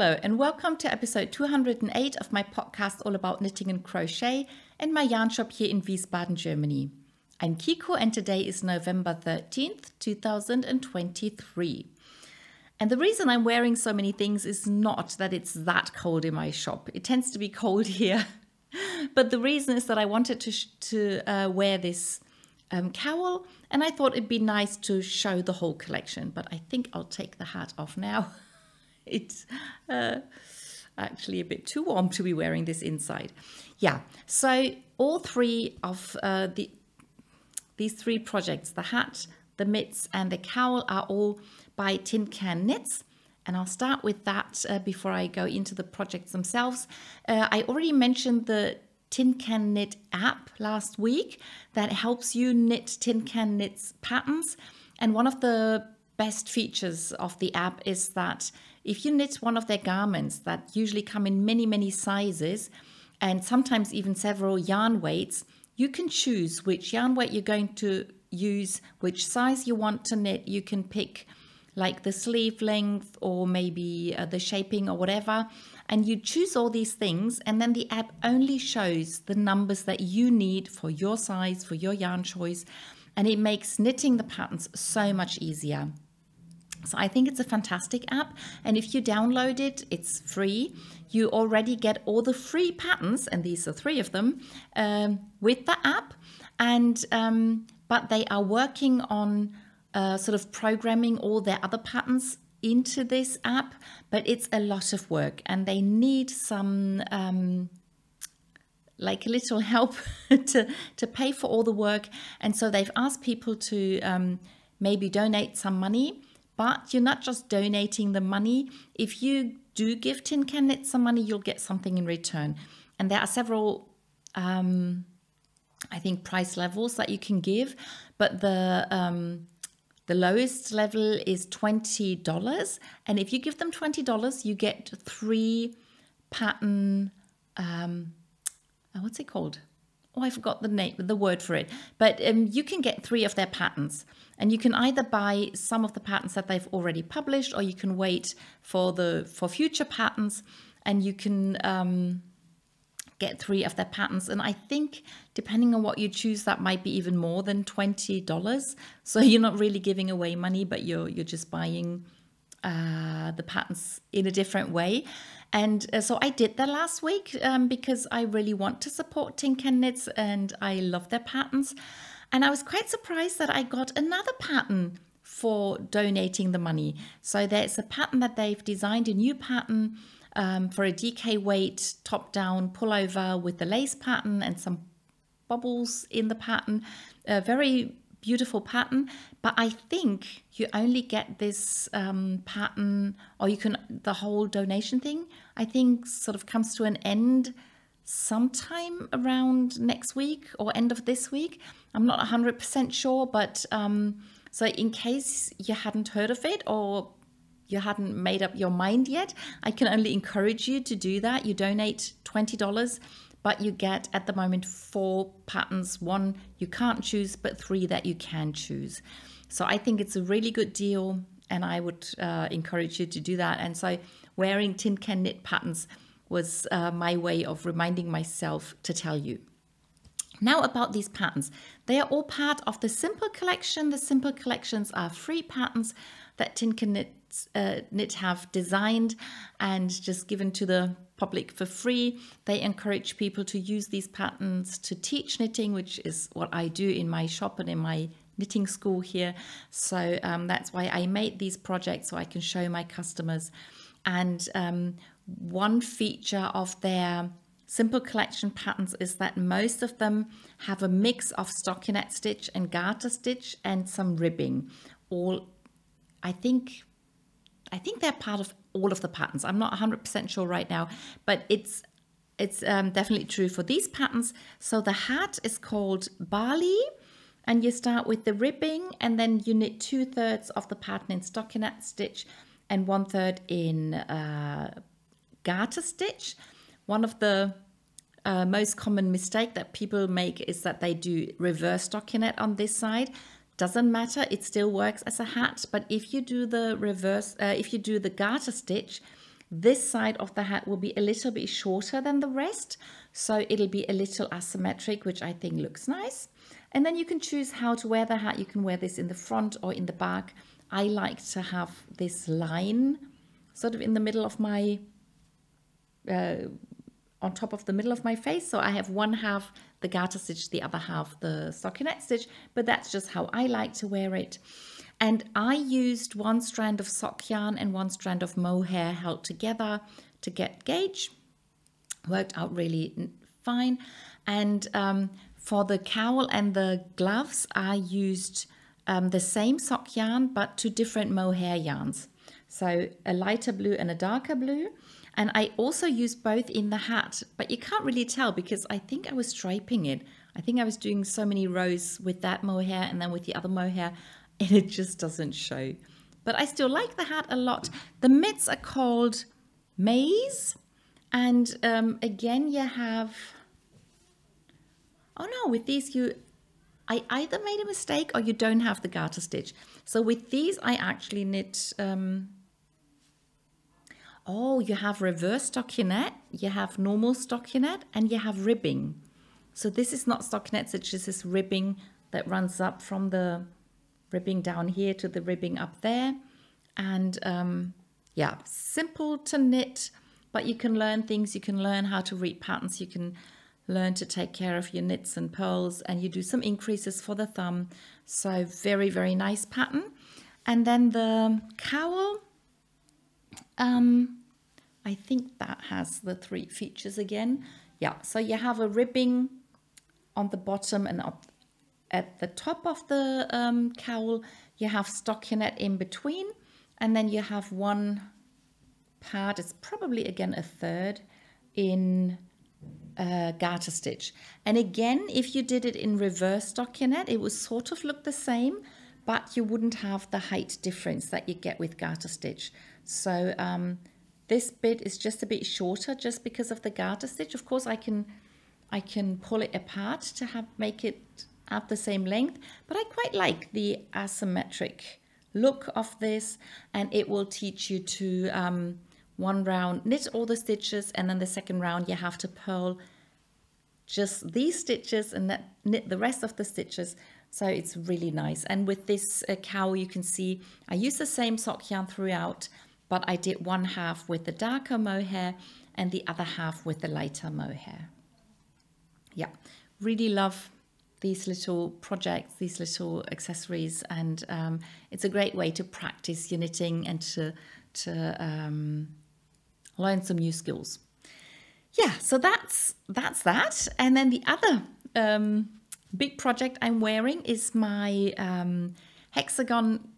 Hello, and welcome to episode 208 of my podcast all about knitting and crochet and my yarn shop here in Wiesbaden, Germany. I'm Kiko, and today is November 13th, 2023. And the reason I'm wearing so many things is not that it's that cold in my shop. It tends to be cold here. but the reason is that I wanted to, to uh, wear this um, cowl and I thought it'd be nice to show the whole collection. But I think I'll take the hat off now. it's uh, actually a bit too warm to be wearing this inside. Yeah, so all three of uh, the these three projects, the hat, the mitts and the cowl are all by Tin Can Knits. And I'll start with that uh, before I go into the projects themselves. Uh, I already mentioned the Tin Can Knit app last week that helps you knit Tin Can Knit's patterns. And one of the best features of the app is that if you knit one of their garments that usually come in many, many sizes and sometimes even several yarn weights, you can choose which yarn weight you're going to use, which size you want to knit. You can pick like the sleeve length or maybe uh, the shaping or whatever. And you choose all these things, and then the app only shows the numbers that you need for your size, for your yarn choice. And it makes knitting the patterns so much easier. So I think it's a fantastic app. And if you download it, it's free. You already get all the free patterns, and these are three of them, um, with the app. And um, but they are working on uh, sort of programming all their other patterns into this app. But it's a lot of work, and they need some. Um, like a little help to to pay for all the work, and so they've asked people to um, maybe donate some money but you're not just donating the money. If you do give Tin Can Knit some money, you'll get something in return. And there are several, um, I think, price levels that you can give. But the um, the lowest level is twenty dollars, and if you give them twenty dollars, you get three pattern. Um, uh, what's it called? Oh, I forgot the name, the word for it. But um, you can get three of their patterns, and you can either buy some of the patterns that they've already published, or you can wait for the for future patterns, and you can um, get three of their patterns. And I think depending on what you choose, that might be even more than twenty dollars. So you're not really giving away money, but you're you're just buying uh, the patterns in a different way. And uh, so I did that last week um, because I really want to support Tin Can Knits and I love their patterns. And I was quite surprised that I got another pattern for donating the money. So there's a pattern that they've designed, a new pattern um, for a DK weight top down pullover with the lace pattern and some bubbles in the pattern. A very beautiful pattern but i think you only get this um, pattern or you can the whole donation thing i think sort of comes to an end sometime around next week or end of this week. I'm not 100% sure but um, so in case you hadn't heard of it or you hadn't made up your mind yet i can only encourage you to do that. You donate $20 but you get at the moment four patterns. One you can't choose but three that you can choose. So i think it's a really good deal and i would uh, encourage you to do that. And so wearing tin can knit patterns was uh, my way of reminding myself to tell you. Now about these patterns. They are all part of the simple collection. The simple collections are free patterns that tin can knit, uh, knit have designed and just given to the public for free. They encourage people to use these patterns to teach knitting, which is what I do in my shop and in my knitting school here. So um, that's why I made these projects so I can show my customers. And um, one feature of their simple collection patterns is that most of them have a mix of stockinette stitch and garter stitch and some ribbing. All, I think, I think they're part of all of the patterns. I'm not 100% sure right now, but it's it's um, definitely true for these patterns. So the hat is called Barley and you start with the ribbing and then you knit two thirds of the pattern in stockinette stitch and one third in uh, garter stitch. One of the uh, most common mistake that people make is that they do reverse stockinette on this side doesn't matter it still works as a hat but if you do the reverse uh, if you do the garter stitch this side of the hat will be a little bit shorter than the rest. So it'll be a little asymmetric, which I think looks nice. And then you can choose how to wear the hat. You can wear this in the front or in the back. I like to have this line sort of in the middle of my, uh, on top of the middle of my face. So I have one half the garter stitch, the other half the stockinette stitch, but that's just how I like to wear it. And I used one strand of sock yarn and one strand of mohair held together to get gauge. Worked out really fine. And um, for the cowl and the gloves, I used um, the same sock yarn, but two different mohair yarns. So a lighter blue and a darker blue. And I also use both in the hat, but you can't really tell because I think I was striping it. I think I was doing so many rows with that mohair and then with the other mohair, and it just doesn't show. But I still like the hat a lot. The mitts are called maize. And um, again, you have, oh no, with these you, I either made a mistake or you don't have the garter stitch. So with these, I actually knit, um, oh, you have reverse stockinette, you have normal stockinette, and you have ribbing. So this is not stockinette stitch, this is ribbing that runs up from the ribbing down here to the ribbing up there. And um, yeah, simple to knit, but you can learn things. You can learn how to read patterns. You can learn to take care of your knits and purls and you do some increases for the thumb. So very, very nice pattern. And then the cowl, um, I think that has the three features again. Yeah, so you have a ribbing on the bottom and up at the top of the um, cowl, you have stockinette in between, and then you have one part, it's probably again a third, in uh, garter stitch. And again, if you did it in reverse stockinette, it would sort of look the same, but you wouldn't have the height difference that you get with garter stitch. So um, this bit is just a bit shorter just because of the garter stitch. Of course, I can I can pull it apart to have make it at the same length, but I quite like the asymmetric look of this and it will teach you to um, one round knit all the stitches and then the second round you have to purl just these stitches and knit the rest of the stitches. So it's really nice. And with this uh, cowl you can see I use the same sock yarn throughout but I did one half with the darker mohair and the other half with the lighter mohair yeah really love these little projects, these little accessories, and um, it's a great way to practice your knitting and to to um, learn some new skills. Yeah, so that's that's that. And then the other um, big project I'm wearing is my um, hexagon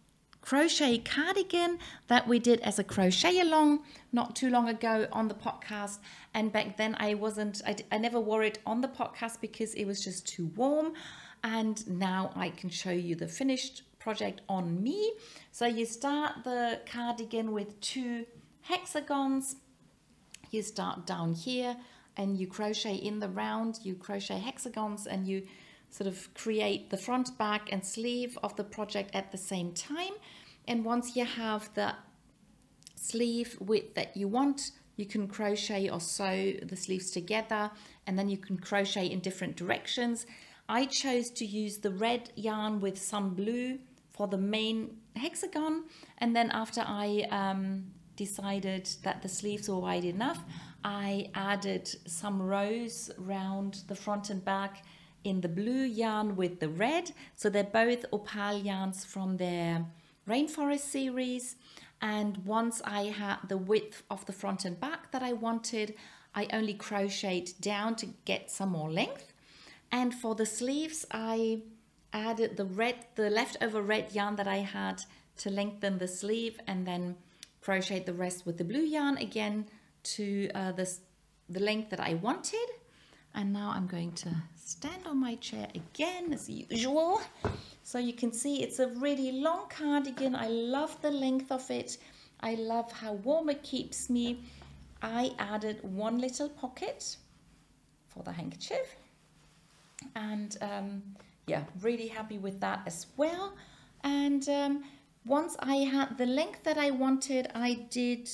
crochet cardigan that we did as a crochet along not too long ago on the podcast. And back then I wasn't I, I never wore it on the podcast because it was just too warm. And now I can show you the finished project on me. So you start the cardigan with two hexagons. You start down here and you crochet in the round. You crochet hexagons and you sort of create the front, back and sleeve of the project at the same time. And once you have the sleeve width that you want, you can crochet or sew the sleeves together and then you can crochet in different directions. I chose to use the red yarn with some blue for the main hexagon and then after I um, decided that the sleeves were wide enough I added some rows around the front and back in the blue yarn with the red. So they're both opal yarns from their rainforest series. And once I had the width of the front and back that I wanted, I only crocheted down to get some more length. And for the sleeves, I added the red, the leftover red yarn that I had to lengthen the sleeve and then crocheted the rest with the blue yarn again to uh, the length that I wanted. And now I'm going to stand on my chair again as usual. So you can see it's a really long cardigan. I love the length of it. I love how warm it keeps me. I added one little pocket for the handkerchief. And um, yeah, really happy with that as well. And um, once I had the length that I wanted, I did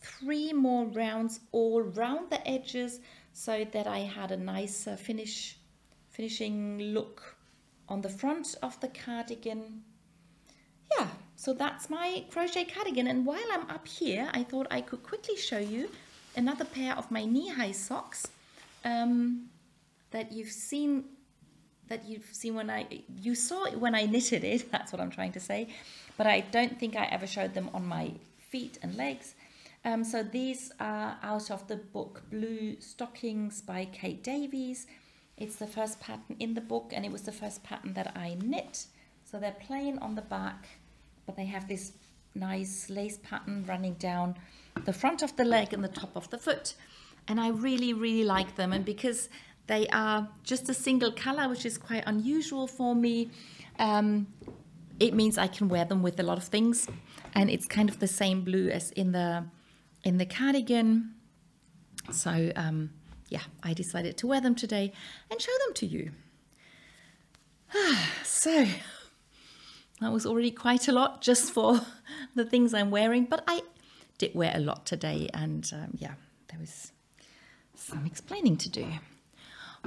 three more rounds all round the edges so that I had a nicer finish finishing look on the front of the cardigan. Yeah so that's my crochet cardigan. And while I'm up here I thought I could quickly show you another pair of my knee-high socks um, that you've seen that you've seen when I you saw it when I knitted it that's what I'm trying to say but I don't think I ever showed them on my feet and legs um, so these are out of the book Blue Stockings by Kate Davies. It's the first pattern in the book and it was the first pattern that I knit. So they're plain on the back but they have this nice lace pattern running down the front of the leg and the top of the foot. And I really really like them and because they are just a single color which is quite unusual for me um, it means I can wear them with a lot of things. And it's kind of the same blue as in the in the cardigan so um, yeah I decided to wear them today and show them to you so that was already quite a lot just for the things I'm wearing, but I did wear a lot today and um, yeah, there was some explaining to do.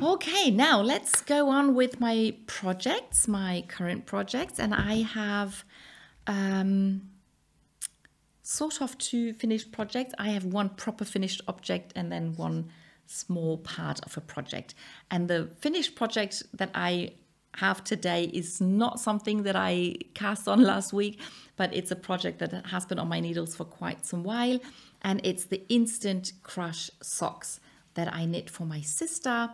Okay, now let's go on with my projects, my current projects, and I have um, sort of two finished projects. I have one proper finished object and then one small part of a project. And the finished project that I have today is not something that I cast on last week, but it's a project that has been on my needles for quite some while. And it's the Instant Crush socks that I knit for my sister.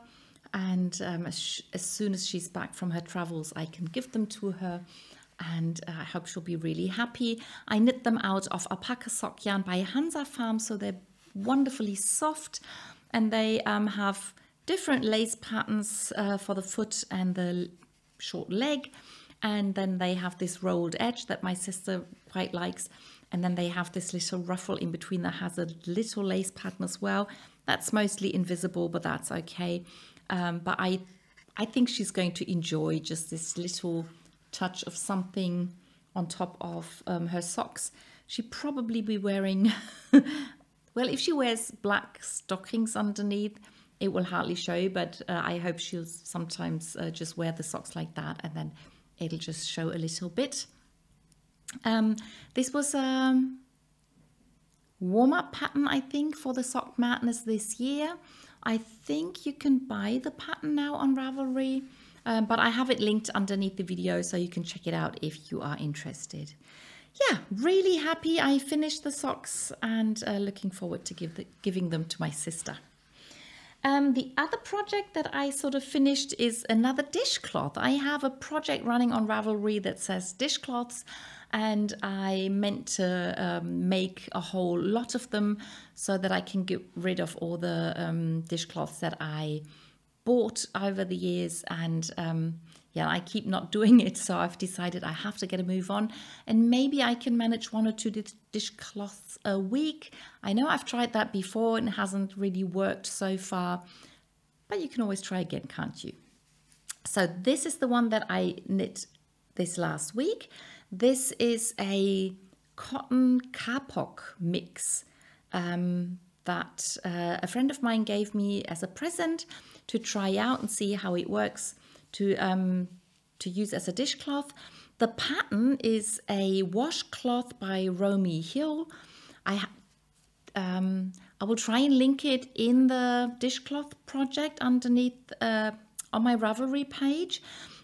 And um, as, as, soon as she's back from her travels, I can give them to her. And uh, I hope she'll be really happy. I knit them out of alpaca sock yarn by Hansa Farm, so they're wonderfully soft. And they um, have different lace patterns uh, for the foot and the short leg. And then they have this rolled edge that my sister quite likes. And then they have this little ruffle in between that has a little lace pattern as well. That's mostly invisible, but that's okay. Um, but I, I think she's going to enjoy just this little touch of something on top of um, her socks. She probably be wearing, well, if she wears black stockings underneath, it will hardly show, but uh, I hope she'll sometimes uh, just wear the socks like that and then it'll just show a little bit. Um, this was a um, warm-up pattern, I think, for the Sock Madness this year. I think you can buy the pattern now on Ravelry, um, but I have it linked underneath the video so you can check it out if you are interested. Yeah, really happy I finished the socks and uh, looking forward to give the, giving them to my sister. Um, the other project that I sort of finished is another dishcloth. I have a project running on Ravelry that says dishcloths and I meant to um, make a whole lot of them so that I can get rid of all the um, dishcloths that I bought over the years and um, yeah, I keep not doing it. So I've decided I have to get a move on and maybe I can manage one or two dishcloths a week. I know I've tried that before and hasn't really worked so far, but you can always try again, can't you? So this is the one that I knit this last week. This is a cotton kapok mix um, that uh, a friend of mine gave me as a present to try out and see how it works to, um, to use as a dishcloth. The pattern is a washcloth by Romi Hill. I, um, I will try and link it in the dishcloth project underneath uh, on my Ravelry page.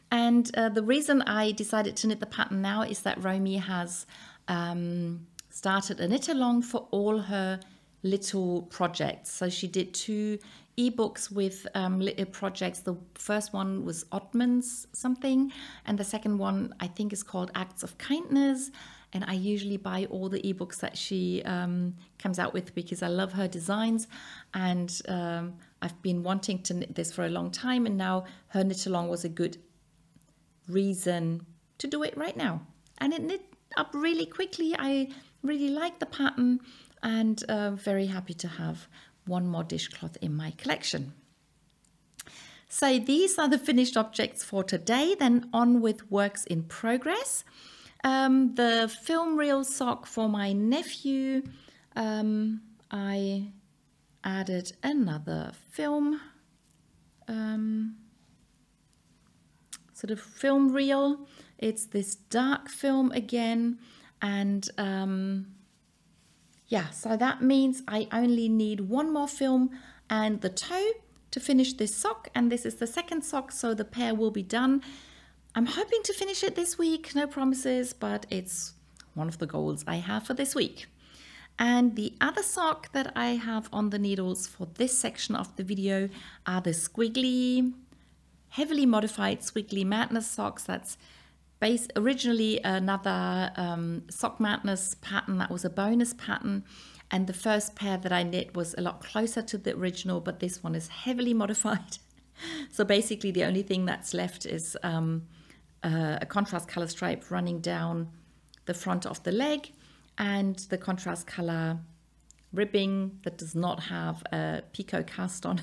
And uh, the reason I decided to knit the pattern now is that Romy has um, started a knit along for all her little projects. So she did two ebooks with um, little projects. The first one was Ottman's something, and the second one I think is called Acts of Kindness. And I usually buy all the ebooks that she um, comes out with because I love her designs. And um, I've been wanting to knit this for a long time, and now her knit along was a good reason to do it right now. And it knit up really quickly. I really like the pattern and uh, very happy to have one more dishcloth in my collection. So these are the finished objects for today. Then on with works in progress. Um, the film reel sock for my nephew. Um, I added another film, um, sort of film reel. It's this dark film again. And um, yeah, so that means I only need one more film and the toe to finish this sock. And this is the second sock, so the pair will be done. I'm hoping to finish it this week, no promises, but it's one of the goals I have for this week. And the other sock that I have on the needles for this section of the video are the squiggly, heavily modified squiggly madness socks. That's base originally another um, sock madness pattern that was a bonus pattern. And the first pair that I knit was a lot closer to the original, but this one is heavily modified. so basically the only thing that's left is um, uh, a contrast color stripe running down the front of the leg and the contrast color ribbing that does not have a picot cast on.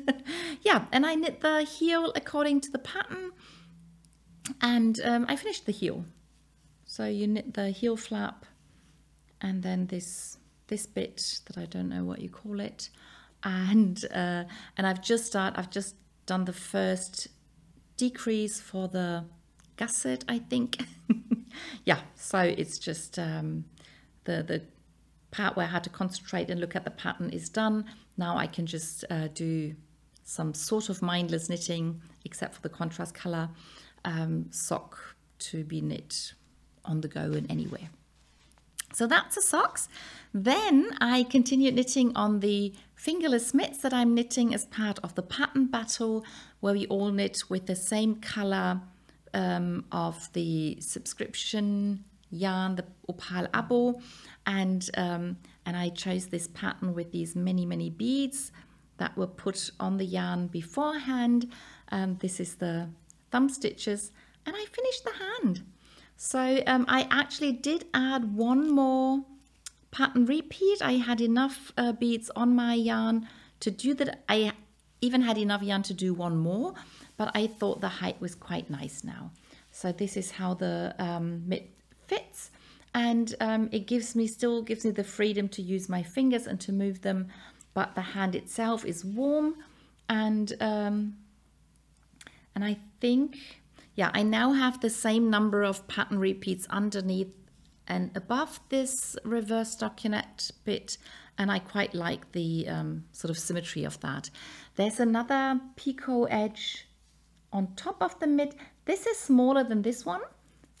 yeah, and I knit the heel according to the pattern and um, I finished the heel. So you knit the heel flap and then this this bit that I don't know what you call it and uh, and I've just start I've just done the first decrease for the gusset I think yeah so it's just um, the, the part where I had to concentrate and look at the pattern is done. Now I can just uh, do some sort of mindless knitting, except for the contrast color um, sock to be knit on the go and anywhere. So that's the socks. Then I continued knitting on the fingerless mitts that I'm knitting as part of the pattern battle, where we all knit with the same color um, of the subscription yarn, the Opal Abo, and um, and I chose this pattern with these many many beads that were put on the yarn beforehand. Um, this is the thumb stitches, and I finished the hand. So um, I actually did add one more pattern repeat. I had enough uh, beads on my yarn to do that. I even had enough yarn to do one more, but I thought the height was quite nice now. So this is how the um, fits and um, it gives me still gives me the freedom to use my fingers and to move them but the hand itself is warm and um, and I think yeah I now have the same number of pattern repeats underneath and above this reverse stockinette bit and I quite like the um, sort of symmetry of that. There's another picot edge on top of the mid. This is smaller than this one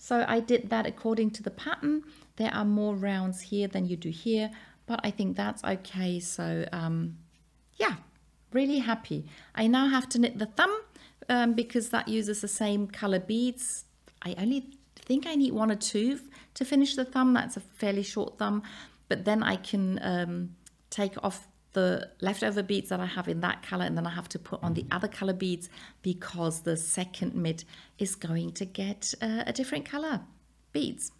so I did that according to the pattern. There are more rounds here than you do here, but I think that's okay. So um, yeah, really happy. I now have to knit the thumb um, because that uses the same color beads. I only think I need one or two to finish the thumb. That's a fairly short thumb, but then I can um, take off the leftover beads that I have in that color and then I have to put on the other color beads because the second mitt is going to get uh, a different color beads.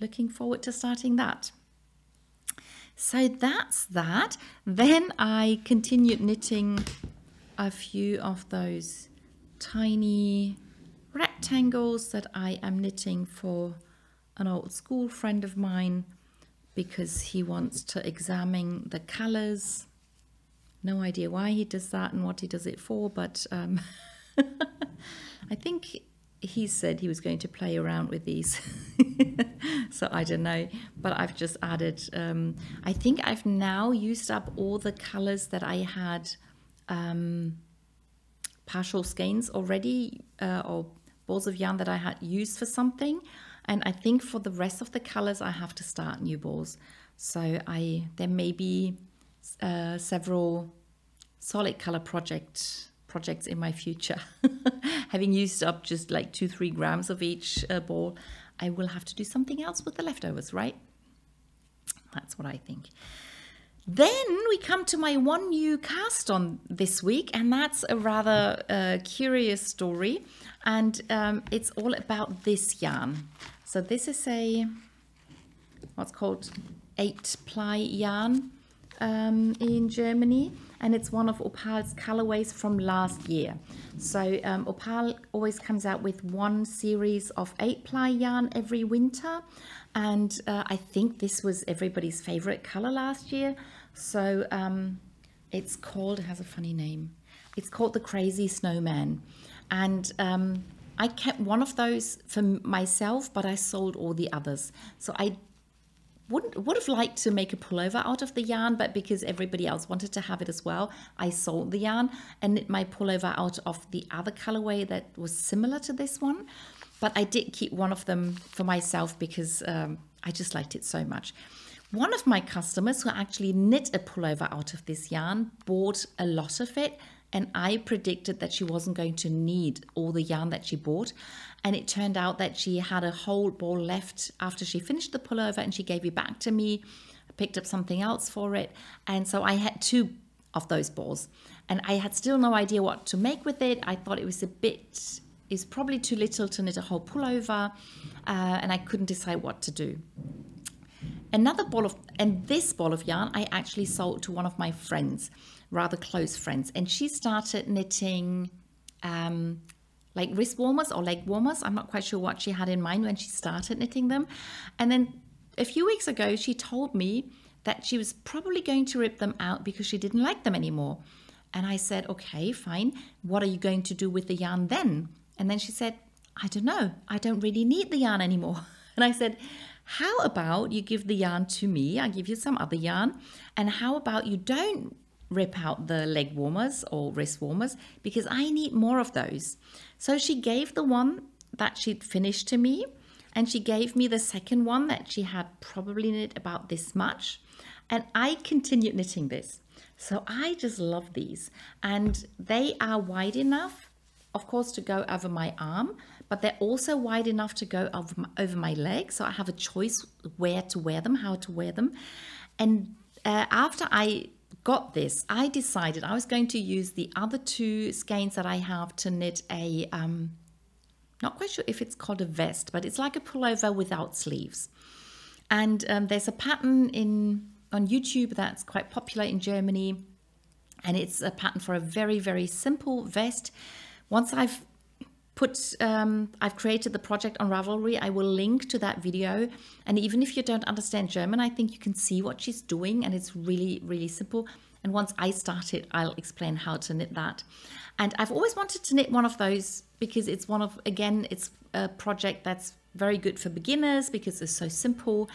Looking forward to starting that. So that's that. Then I continued knitting a few of those tiny rectangles that I am knitting for an old school friend of mine because he wants to examine the colors no idea why he does that and what he does it for, but um, I think he said he was going to play around with these. so I don't know, but I've just added, um, I think I've now used up all the colors that I had um, partial skeins already uh, or balls of yarn that I had used for something. And I think for the rest of the colors, I have to start new balls. So I there may be uh, several solid color project projects in my future. Having used up just like two, three grams of each uh, ball, I will have to do something else with the leftovers, right? That's what I think. Then we come to my one new cast on this week, and that's a rather uh, curious story. And um, it's all about this yarn. So this is a, what's called eight ply yarn um, in Germany and it's one of Opal's colorways from last year. So um, Opal always comes out with one series of eight ply yarn every winter and uh, I think this was everybody's favorite color last year So um, it's called, it has a funny name. It's called the Crazy Snowman. And um, I kept one of those for myself, but I sold all the others. So I wouldn't would have liked to make a pullover out of the yarn, but because everybody else wanted to have it as well, I sold the yarn and knit my pullover out of the other colorway that was similar to this one. But I did keep one of them for myself because um, I just liked it so much. One of my customers who actually knit a pullover out of this yarn bought a lot of it and I predicted that she wasn't going to need all the yarn that she bought. And it turned out that she had a whole ball left after she finished the pullover and she gave it back to me. I picked up something else for it. And so I had two of those balls. And I had still no idea what to make with it. I thought it was a bit, is probably too little to knit a whole pullover. Uh, and I couldn't decide what to do. Another ball of, and this ball of yarn I actually sold to one of my friends rather close friends. And she started knitting um, like wrist warmers or leg warmers. I'm not quite sure what she had in mind when she started knitting them. And then a few weeks ago, she told me that she was probably going to rip them out because she didn't like them anymore. And I said, okay, fine. What are you going to do with the yarn then? And then she said, I don't know. I don't really need the yarn anymore. And I said, how about you give the yarn to me? I give you some other yarn. And how about you don't rip out the leg warmers or wrist warmers because I need more of those. So she gave the one that she'd finished to me and she gave me the second one that she had probably knit about this much and I continued knitting this. So I just love these and they are wide enough of course to go over my arm but they're also wide enough to go over my, over my leg so I have a choice where to wear them, how to wear them and uh, after I got this, I decided I was going to use the other two skeins that I have to knit a, um, not quite sure if it's called a vest, but it's like a pullover without sleeves. And um, there's a pattern in on YouTube that's quite popular in Germany. And it's a pattern for a very, very simple vest. Once I've put um, I've created the project on Ravelry. I will link to that video. And even if you don't understand German, I think you can see what she's doing and it's really, really simple. And once I start it, I'll explain how to knit that. And I've always wanted to knit one of those because it's one of, again, it's a project that's very good for beginners because it's so simple.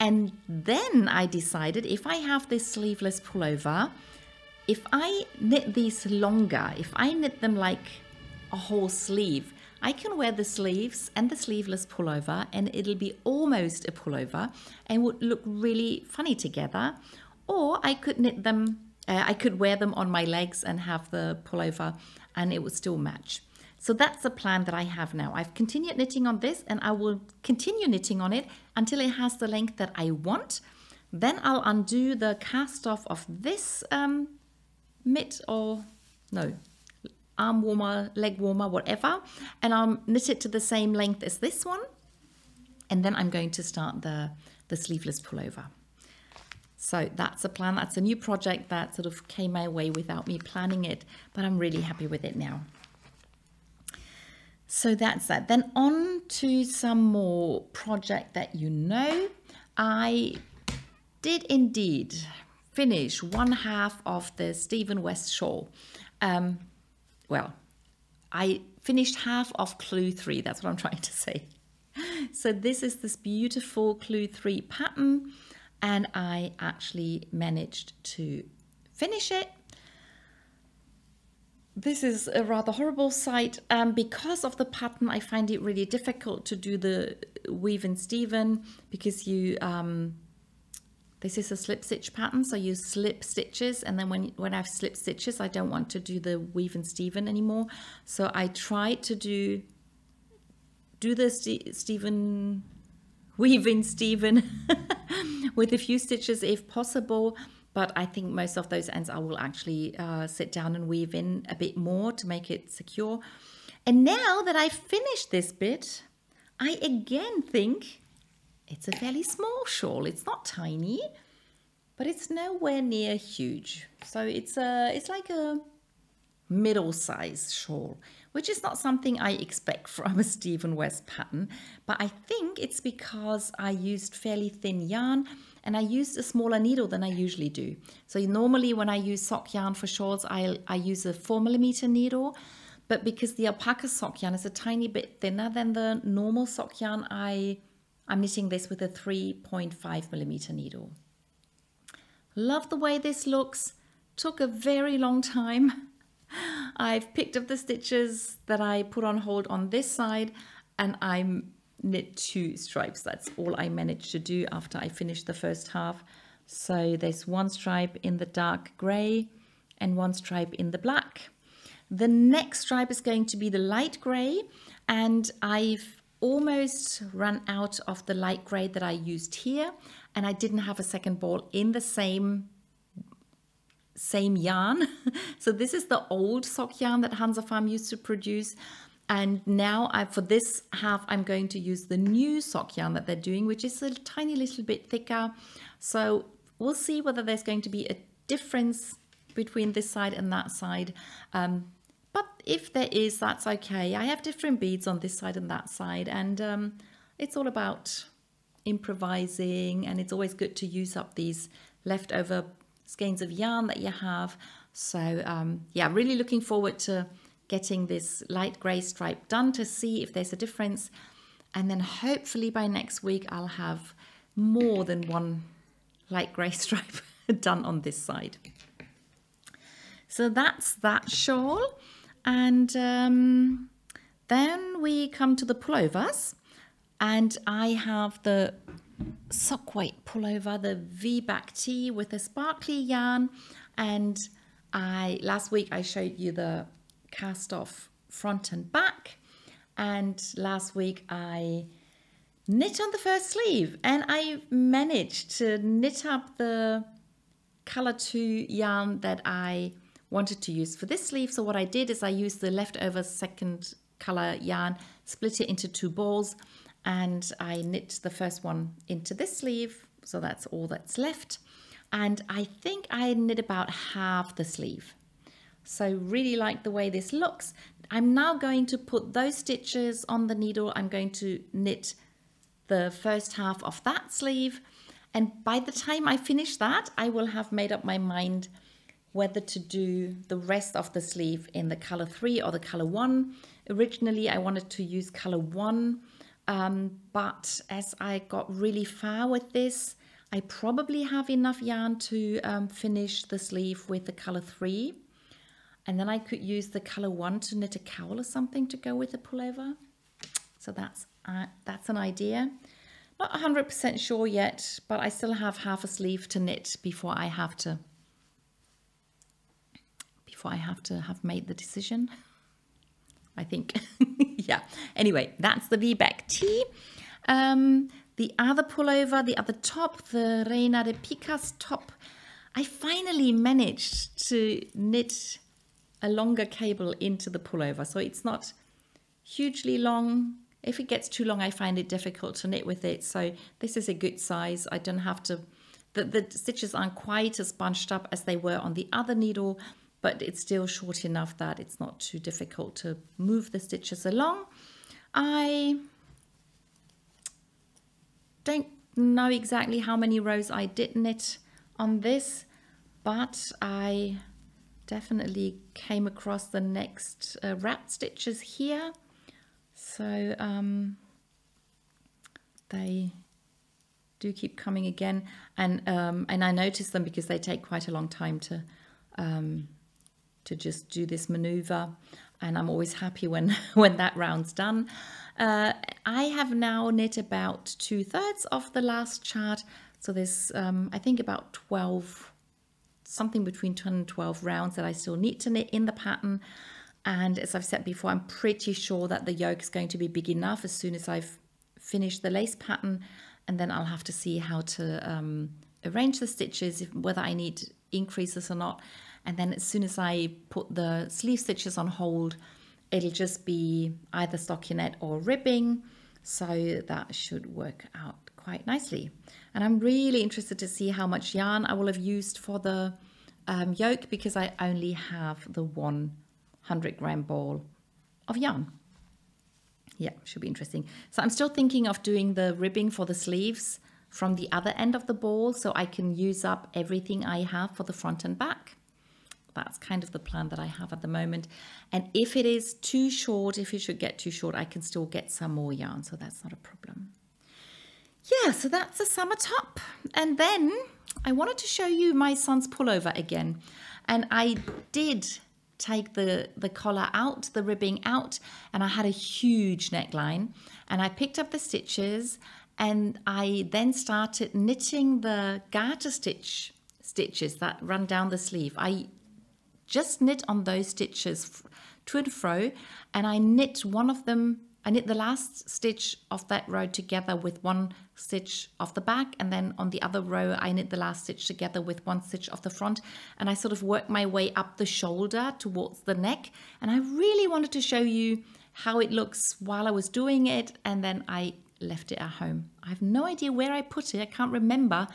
And then I decided if I have this sleeveless pullover, if I knit these longer, if I knit them like a whole sleeve. I can wear the sleeves and the sleeveless pullover and it'll be almost a pullover and would look really funny together. Or I could knit them, uh, I could wear them on my legs and have the pullover and it would still match. So that's the plan that I have now. I've continued knitting on this and I will continue knitting on it until it has the length that I want. Then I'll undo the cast off of this um, mitt or no, arm warmer, leg warmer, whatever. And I'll knit it to the same length as this one. And then I'm going to start the, the sleeveless pullover. So that's a plan. That's a new project that sort of came my way without me planning it, but I'm really happy with it now. So that's that. Then on to some more project that you know. I did indeed finish one half of the Stephen West shawl. Um, well, I finished half of clue three. That's what I'm trying to say. So this is this beautiful clue three pattern and I actually managed to finish it. This is a rather horrible sight. Um, because of the pattern, I find it really difficult to do the weave and Stephen because you um, this is a slip stitch pattern, so I use slip stitches, and then when, when I've slipped stitches, I don't want to do the weave and Stephen anymore. So I try to do, do the St weaving Stephen with a few stitches if possible, but I think most of those ends I will actually uh, sit down and weave in a bit more to make it secure. And now that I've finished this bit, I again think it's a fairly small shawl. It's not tiny, but it's nowhere near huge. So it's a it's like a middle size shawl, which is not something I expect from a Stephen West pattern, but I think it's because I used fairly thin yarn and I used a smaller needle than I usually do. So normally when I use sock yarn for shawls, I, I use a four millimeter needle, but because the alpaca sock yarn is a tiny bit thinner than the normal sock yarn, I, I'm knitting this with a 3.5 millimeter needle. Love the way this looks. Took a very long time. I've picked up the stitches that I put on hold on this side and I'm knit two stripes. That's all I managed to do after I finished the first half. So there's one stripe in the dark grey and one stripe in the black. The next stripe is going to be the light grey and I've almost run out of the light grey that I used here and I didn't have a second ball in the same same yarn. so this is the old sock yarn that Hansa Farm used to produce. And now I, for this half, I'm going to use the new sock yarn that they're doing, which is a tiny little bit thicker. So we'll see whether there's going to be a difference between this side and that side. Um, but if there is, that's okay. I have different beads on this side and that side. And um, it's all about improvising. And it's always good to use up these leftover skeins of yarn that you have. So um, yeah, really looking forward to getting this light grey stripe done to see if there's a difference. And then hopefully by next week, I'll have more than one light grey stripe done on this side. So that's that shawl. And um, then we come to the pullovers. And I have the sock weight pullover, the V-back tee with a sparkly yarn. And I last week I showed you the cast off front and back. And last week I knit on the first sleeve and I managed to knit up the color 2 yarn that I wanted to use for this sleeve. So what I did is I used the leftover second color yarn, split it into two balls and I knit the first one into this sleeve. So that's all that's left. And I think I knit about half the sleeve. So really like the way this looks. I'm now going to put those stitches on the needle. I'm going to knit the first half of that sleeve. And by the time I finish that, I will have made up my mind whether to do the rest of the sleeve in the color three or the color one. Originally, I wanted to use color one, um, but as I got really far with this, I probably have enough yarn to um, finish the sleeve with the color three. And then I could use the color one to knit a cowl or something to go with the pullover. So that's, uh, that's an idea. Not 100% sure yet, but I still have half a sleeve to knit before I have to before I have to have made the decision. I think. yeah. Anyway, that's the V-back tee. Um, the other pullover, the other top, the Reina de Picas top, I finally managed to knit a longer cable into the pullover. So it's not hugely long. If it gets too long, I find it difficult to knit with it. So this is a good size. I don't have to, the, the stitches aren't quite as bunched up as they were on the other needle, but it's still short enough that it's not too difficult to move the stitches along. I don't know exactly how many rows I did knit on this, but I definitely came across the next uh, wrap stitches here. So um, they do keep coming again and um, and I notice them because they take quite a long time to um, to just do this maneuver and I'm always happy when when that round's done. Uh, I have now knit about two thirds of the last chart so there's um, I think about 12 something between 10 and 12 rounds that I still need to knit in the pattern. And as I've said before, I'm pretty sure that the yoke is going to be big enough as soon as I've finished the lace pattern. And then I'll have to see how to um, arrange the stitches, if, whether I need increases or not. And then as soon as I put the sleeve stitches on hold, it'll just be either stockinette or ribbing. So that should work out quite nicely. And I'm really interested to see how much yarn I will have used for the um, yoke because I only have the 100 gram ball of yarn. Yeah, should be interesting. So I'm still thinking of doing the ribbing for the sleeves from the other end of the ball so I can use up everything I have for the front and back. That's kind of the plan that I have at the moment. And if it is too short, if it should get too short, I can still get some more yarn, so that's not a problem. Yeah, so that's a summer top. And then I wanted to show you my son's pullover again. And I did take the, the collar out, the ribbing out, and I had a huge neckline. And I picked up the stitches and I then started knitting the garter stitch stitches that run down the sleeve. I just knit on those stitches to and fro and I knit one of them I knit the last stitch of that row together with one stitch of the back and then on the other row I knit the last stitch together with one stitch of the front and I sort of work my way up the shoulder towards the neck and I really wanted to show you how it looks while I was doing it and then I left it at home. I have no idea where I put it. I can't remember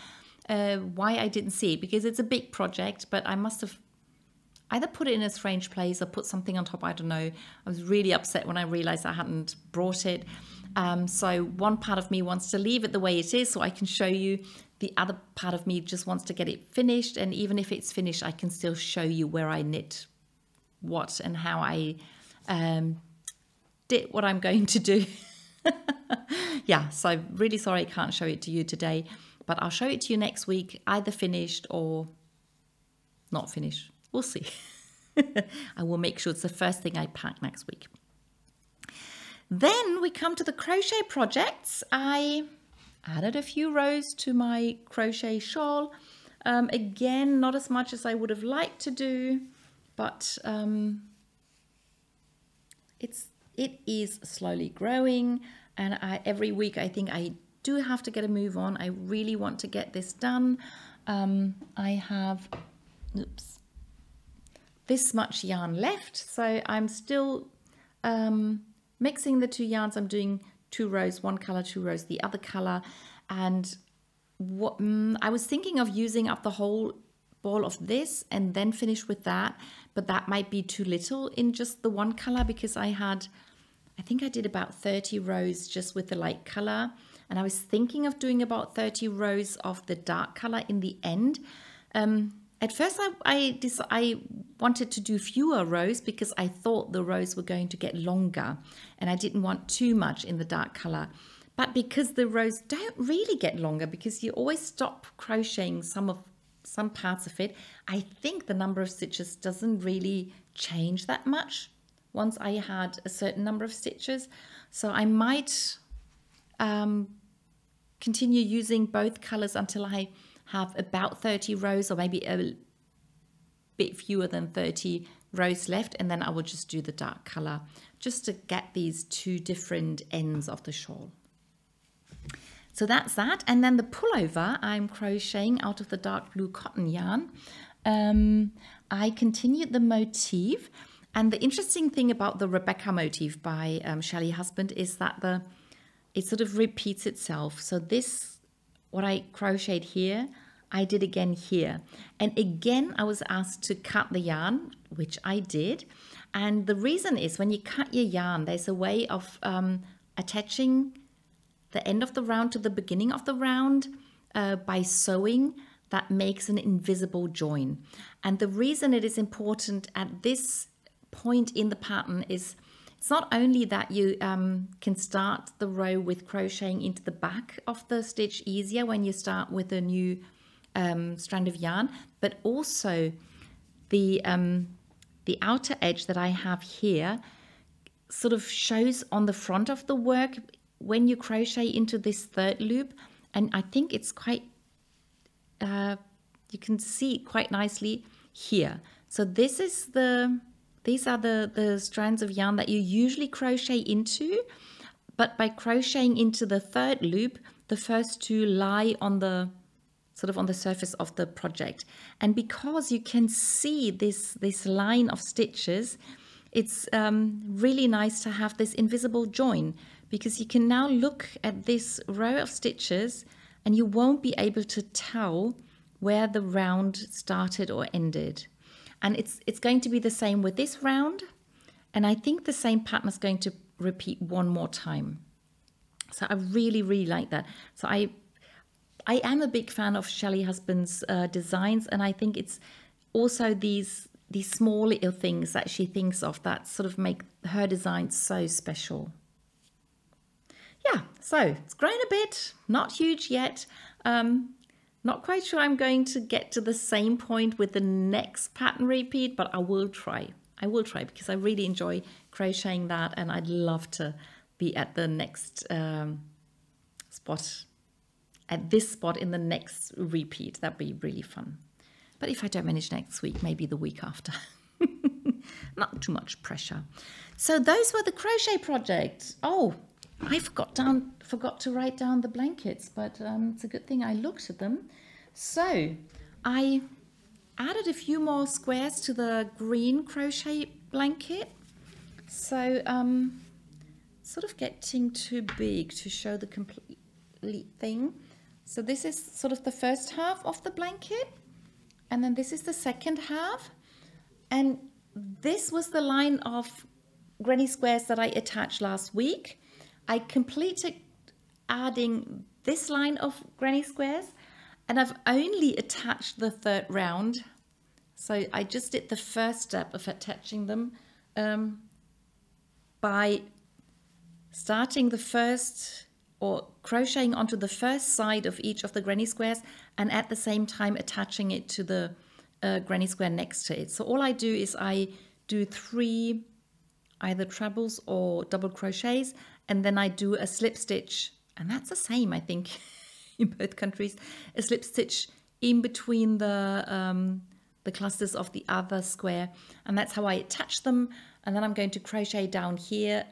uh, why I didn't see it because it's a big project but I must have either put it in a strange place or put something on top. I don't know. I was really upset when I realized I hadn't brought it. Um, so one part of me wants to leave it the way it is so I can show you. The other part of me just wants to get it finished. And even if it's finished, I can still show you where I knit what and how I um, did what I'm going to do. yeah, so really sorry I can't show it to you today, but I'll show it to you next week, either finished or not finished. We'll see. I will make sure it's the first thing I pack next week. Then we come to the crochet projects. I added a few rows to my crochet shawl. Um, again, not as much as I would have liked to do, but um, it's it is slowly growing. And I, every week I think I do have to get a move on. I really want to get this done. Um, I have, oops, this much yarn left. So I'm still um, mixing the two yarns. I'm doing two rows, one color, two rows, the other color. And what mm, I was thinking of using up the whole ball of this and then finish with that. But that might be too little in just the one color because I had, I think I did about 30 rows just with the light color. And I was thinking of doing about 30 rows of the dark color in the end. Um, at first, I, I, I wanted to do fewer rows because I thought the rows were going to get longer and I didn't want too much in the dark color. But because the rows don't really get longer because you always stop crocheting some of some parts of it, I think the number of stitches doesn't really change that much once I had a certain number of stitches. So I might um, continue using both colors until I have about 30 rows or maybe a bit fewer than 30 rows left and then I will just do the dark color just to get these two different ends of the shawl. So that's that and then the pullover I'm crocheting out of the dark blue cotton yarn. Um, I continued the motif and the interesting thing about the Rebecca motif by um, Shelley Husband is that the it sort of repeats itself. So this what I crocheted here, I did again here. And again, I was asked to cut the yarn, which I did. And the reason is when you cut your yarn, there's a way of um, attaching the end of the round to the beginning of the round uh, by sewing that makes an invisible join. And the reason it is important at this point in the pattern is it's not only that you um, can start the row with crocheting into the back of the stitch easier when you start with a new um, strand of yarn, but also the, um, the outer edge that I have here sort of shows on the front of the work when you crochet into this third loop. And I think it's quite, uh, you can see quite nicely here. So this is the these are the, the strands of yarn that you usually crochet into, but by crocheting into the third loop, the first two lie on the sort of on the surface of the project. And because you can see this, this line of stitches, it's um, really nice to have this invisible join because you can now look at this row of stitches and you won't be able to tell where the round started or ended. And it's, it's going to be the same with this round. And I think the same pattern is going to repeat one more time. So I really, really like that. So I I am a big fan of Shelley Husband's uh, designs, and I think it's also these these small little things that she thinks of that sort of make her design so special. Yeah, so it's grown a bit, not huge yet. Um, not quite sure I'm going to get to the same point with the next pattern repeat, but I will try. I will try because I really enjoy crocheting that and I'd love to be at the next um, spot, at this spot in the next repeat. That'd be really fun. But if I don't manage next week, maybe the week after. Not too much pressure. So those were the crochet projects. Oh, I forgot down forgot to write down the blankets, but um, it's a good thing I looked at them. So I added a few more squares to the green crochet blanket. So um, sort of getting too big to show the complete thing. So this is sort of the first half of the blanket. And then this is the second half. And this was the line of granny squares that I attached last week. I completed adding this line of granny squares and I've only attached the third round. So I just did the first step of attaching them um, by starting the first or crocheting onto the first side of each of the granny squares and at the same time attaching it to the uh, granny square next to it. So all I do is I do three either trebles or double crochets and then I do a slip stitch and that's the same I think in both countries a slip stitch in between the um, the clusters of the other square and that's how I attach them and then I'm going to crochet down here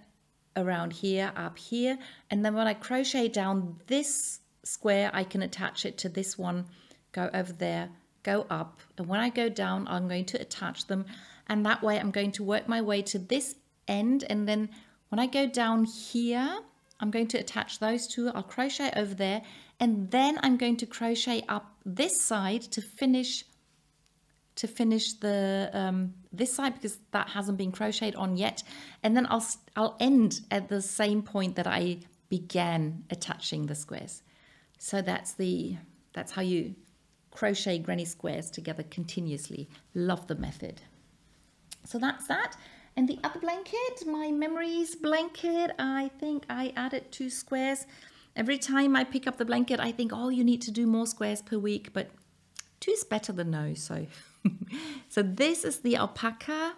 around here, up here. And then when I crochet down this square, I can attach it to this one, go over there, go up. And when I go down, I'm going to attach them. And that way I'm going to work my way to this end. And then when I go down here, I'm going to attach those two. I'll crochet over there. And then I'm going to crochet up this side to finish to finish the um, this side because that hasn't been crocheted on yet and then I'll I'll end at the same point that I began attaching the squares so that's the that's how you crochet granny squares together continuously love the method so that's that and the other blanket my memories blanket I think I added two squares every time I pick up the blanket I think oh you need to do more squares per week but two's better than no so so this is the alpaca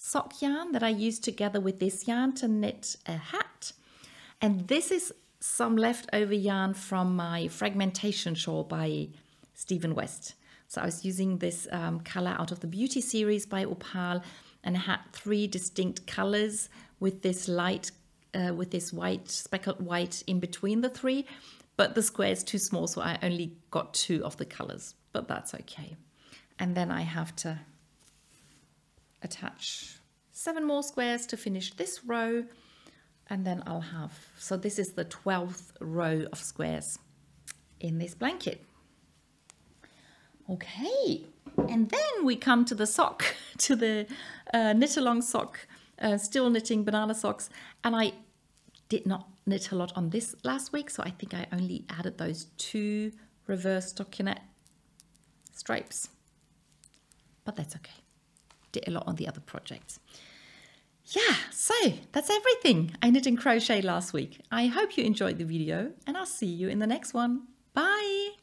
sock yarn that I used together with this yarn to knit a hat. And this is some leftover yarn from my fragmentation shawl by Stephen West. So I was using this um, color out of the beauty series by Opal and had three distinct colors with this light, uh, with this white, speckled white in between the three. But the square is too small, so I only got two of the colors, but that's okay and then I have to attach seven more squares to finish this row and then I'll have so this is the 12th row of squares in this blanket okay and then we come to the sock to the uh, knit along sock uh, still knitting banana socks and I did not knit a lot on this last week so I think I only added those two reverse stockinette stripes but that's okay. Did a lot on the other projects. Yeah, so that's everything I knit and crochet last week. I hope you enjoyed the video and I'll see you in the next one. Bye!